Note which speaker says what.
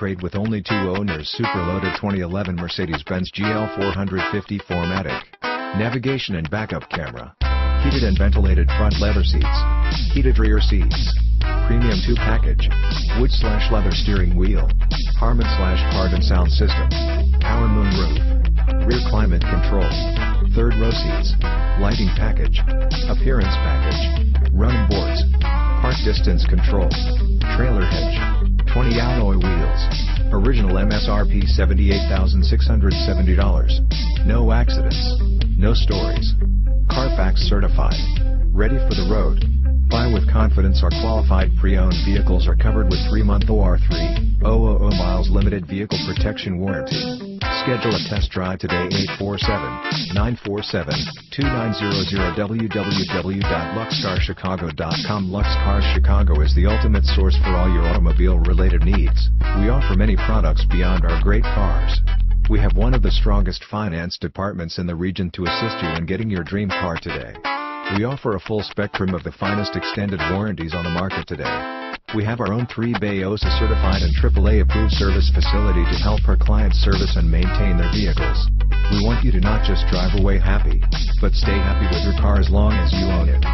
Speaker 1: trade with only two owners Superloaded 2011 Mercedes-Benz GL 450 4MATIC. Navigation and backup camera. Heated and ventilated front leather seats. Heated rear seats. Premium 2 package. Wood slash leather steering wheel. Harman slash Kardon sound system. Power moon roof. Rear climate control. Third row seats. Lighting package. Appearance package. Running boards. Park distance control. Trailer hitch. 20 alloy wheels. Original MSRP $78,670. No accidents. No stories. Carfax certified. Ready for the road. Buy with confidence our qualified pre-owned vehicles are covered with 3-month or 3, 000 miles limited vehicle protection warranty. Schedule a test drive today 847-947-2900 www.luxcarschicago.com Lux Cars Chicago is the ultimate source for all your automobile related needs. We offer many products beyond our great cars. We have one of the strongest finance departments in the region to assist you in getting your dream car today. We offer a full spectrum of the finest extended warranties on the market today. We have our own 3-bay OSA certified and AAA approved service facility to help our clients service and maintain their vehicles. We want you to not just drive away happy, but stay happy with your car as long as you own it.